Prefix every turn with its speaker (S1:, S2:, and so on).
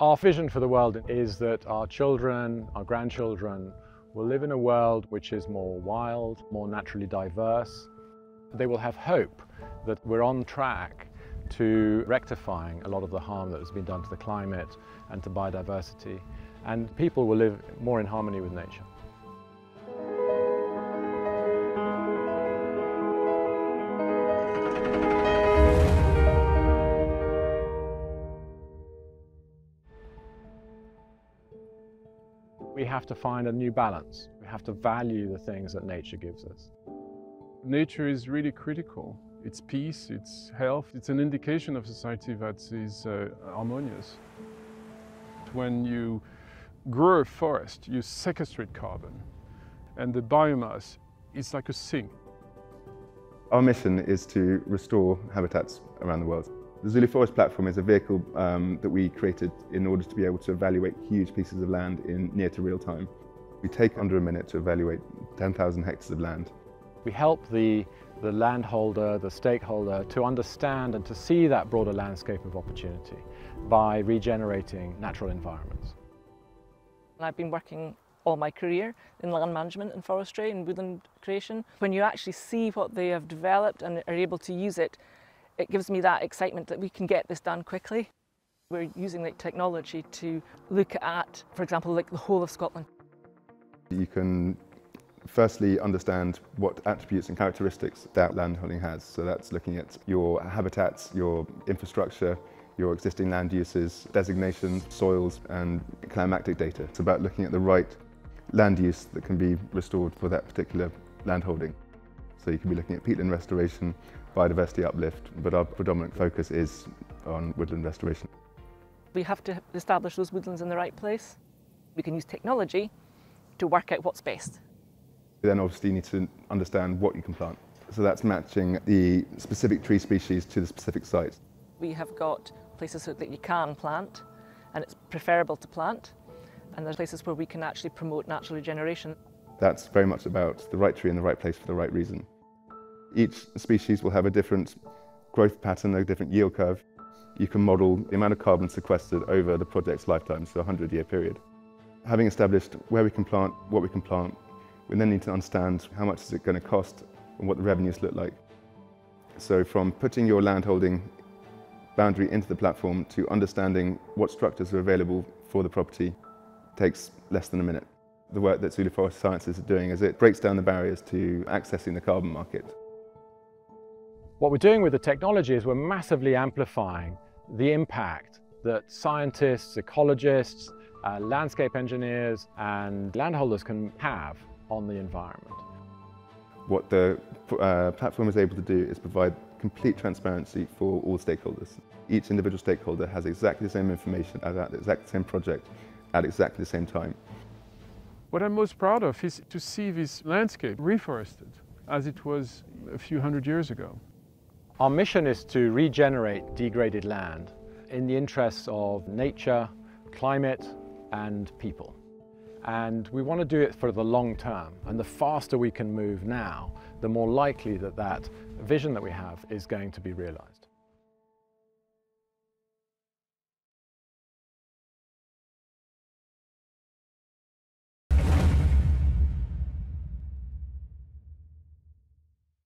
S1: Our vision for the world is that our children, our grandchildren, will live in a world which is more wild, more naturally diverse. They will have hope that we're on track to rectifying a lot of the harm that has been done to the climate and to biodiversity, and people will live more in harmony with nature. We have to find a new balance. We have to value the things that nature gives us.
S2: Nature is really critical. It's peace, it's health, it's an indication of society that is uh, harmonious. When you grow a forest, you sequestrate carbon, and the biomass is like a sink.
S3: Our mission is to restore habitats around the world. The Zulu Forest Platform is a vehicle um, that we created in order to be able to evaluate huge pieces of land in near to real time. We take under a minute to evaluate 10,000 hectares of land.
S1: We help the, the landholder, the stakeholder, to understand and to see that broader landscape of opportunity by regenerating natural environments.
S4: I've been working all my career in land management and forestry and woodland creation. When you actually see what they have developed and are able to use it, it gives me that excitement that we can get this done quickly. We're using like technology to look at, for example, like the whole of Scotland.
S3: You can firstly understand what attributes and characteristics that landholding has. So that's looking at your habitats, your infrastructure, your existing land uses, designations, soils and climatic data. It's about looking at the right land use that can be restored for that particular landholding. So you can be looking at peatland restoration, biodiversity uplift, but our predominant focus is on woodland restoration.
S4: We have to establish those woodlands in the right place. We can use technology to work out what's best.
S3: You then obviously need to understand what you can plant. So that's matching the specific tree species to the specific site.
S4: We have got places that you can plant and it's preferable to plant and there's places where we can actually promote natural regeneration.
S3: That's very much about the right tree in the right place for the right reason. Each species will have a different growth pattern, a different yield curve. You can model the amount of carbon sequestered over the project's lifetime, so a 100-year period. Having established where we can plant, what we can plant, we then need to understand how much is it going to cost and what the revenues look like. So from putting your landholding boundary into the platform to understanding what structures are available for the property takes less than a minute. The work that Zulu Forest Sciences are doing is it breaks down the barriers to accessing the carbon market.
S1: What we're doing with the technology is we're massively amplifying the impact that scientists, ecologists, uh, landscape engineers and landholders can have on the environment.
S3: What the uh, platform is able to do is provide complete transparency for all stakeholders. Each individual stakeholder has exactly the same information about the exact same project at exactly the same time.
S2: What I'm most proud of is to see this landscape reforested as it was a few hundred years ago.
S1: Our mission is to regenerate degraded land in the interests of nature, climate and people. And we want to do it for the long term. And the faster we can move now, the more likely that that vision that we have is going to be realized.